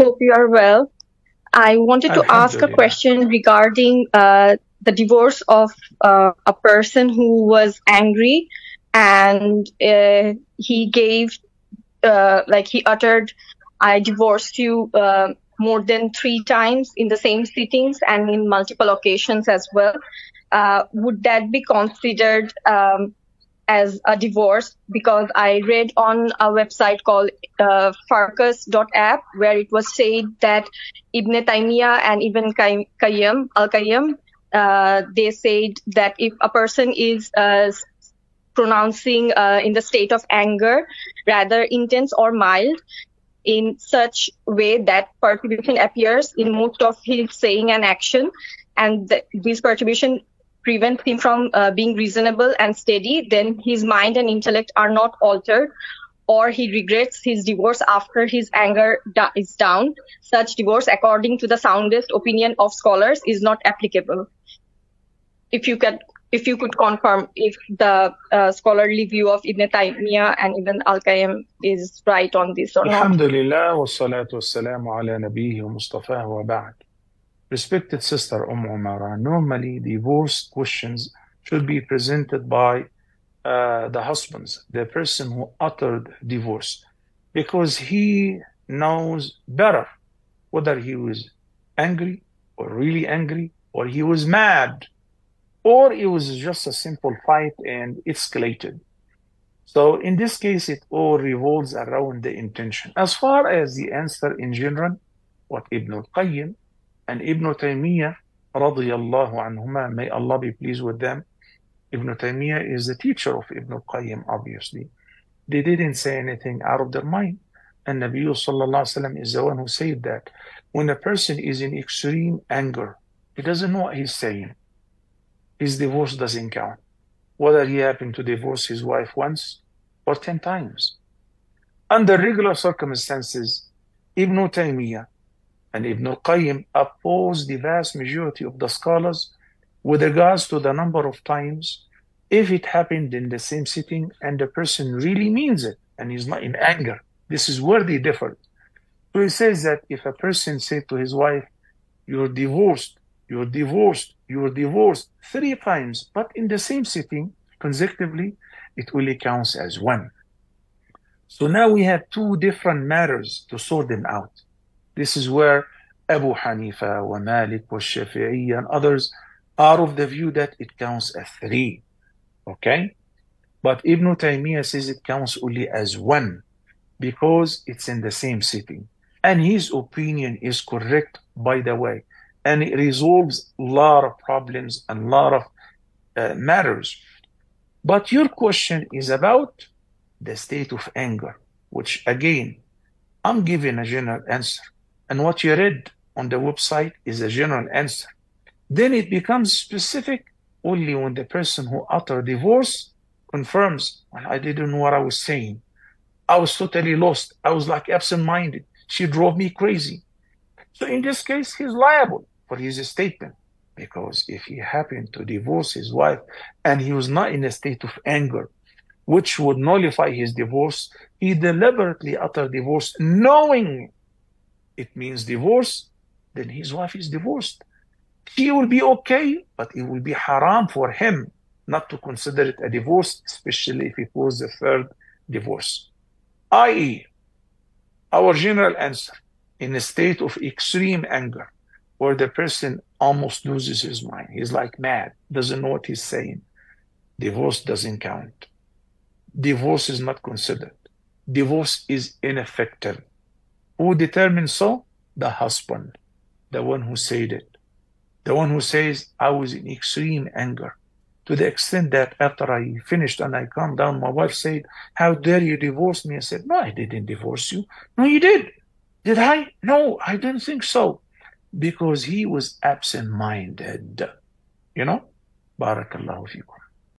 Hope you are well. I wanted to ask a question regarding uh, the divorce of uh, a person who was angry and uh, he gave, uh, like, he uttered, I divorced you uh, more than three times in the same sittings and in multiple occasions as well. Uh, would that be considered um, as a divorce? Because I read on a website called uh, Farkas.app where it was said that Ibn Taymiyyah and Ibn Qay- Qayyim, Al-Qayyim, uh, they said that if a person is uh, pronouncing uh, in the state of anger, rather intense or mild, in such way that perturbation appears in most of his saying and action, and th- this perturbation prevent him from uh, being reasonable and steady, then his mind and intellect are not altered or he regrets his divorce after his anger da- is down. Such divorce, according to the soundest opinion of scholars, is not applicable. If you could, if you could confirm if the uh, scholarly view of Ibn Taymiyyah and Ibn Al-Qayyim is right on this or not. Alhamdulillah, wassalatu wassalamu ala nabihi wa mustafa wa ba'd. Respected sister Umm Umara, normally divorce questions should be presented by uh, the husbands, the person who uttered divorce, because he knows better whether he was angry or really angry or he was mad or it was just a simple fight and escalated. So in this case, it all revolves around the intention. As far as the answer in general, what Ibn al-Qayyim and Ibn Taymiyyah, radiyallahu anhuma, may Allah be pleased with them, Ibn Taymiyyah is the teacher of Ibn al-Qayyim, obviously. They didn't say anything out of their mind. And Nabi sallallahu alaihi is the one who said that when a person is in extreme anger, he doesn't know what he's saying. His divorce doesn't count whether he happened to divorce his wife once or 10 times. Under regular circumstances, Ibn Taymiyyah and Ibn al-Qayyim oppose the vast majority of the scholars with regards to the number of times if it happened in the same sitting and the person really means it and is not in anger. This is where they differ. So he says that if a person said to his wife, You're divorced, you're divorced, you're divorced three times, but in the same sitting consecutively, it only counts as one. So now we have two different matters to sort them out. This is where Abu Hanifa, wa Malik, wa Shafi'i, and others are of the view that it counts as three. Okay? But Ibn Taymiyyah says it counts only as one because it's in the same sitting. And his opinion is correct, by the way. And it resolves a lot of problems and a lot of uh, matters. But your question is about the state of anger, which again, I'm giving a general answer. And what you read on the website is a general answer. Then it becomes specific only when the person who uttered divorce confirms, well, I didn't know what I was saying. I was totally lost. I was like absent minded. She drove me crazy. So in this case, he's liable for his statement because if he happened to divorce his wife and he was not in a state of anger, which would nullify his divorce, he deliberately uttered divorce knowing it means divorce, then his wife is divorced. She will be okay, but it will be haram for him not to consider it a divorce, especially if it was the third divorce. I.e., our general answer in a state of extreme anger, where the person almost loses his mind, he's like mad, doesn't know what he's saying. Divorce doesn't count. Divorce is not considered. Divorce is ineffective. Who determines so? The husband, the one who said it. The one who says, I was in extreme anger. To the extent that after I finished and I calmed down, my wife said, How dare you divorce me? I said, No, I didn't divorce you. No, you did. Did I? No, I didn't think so. Because he was absent minded. You know? Barakallahu fikum.